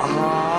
Ah.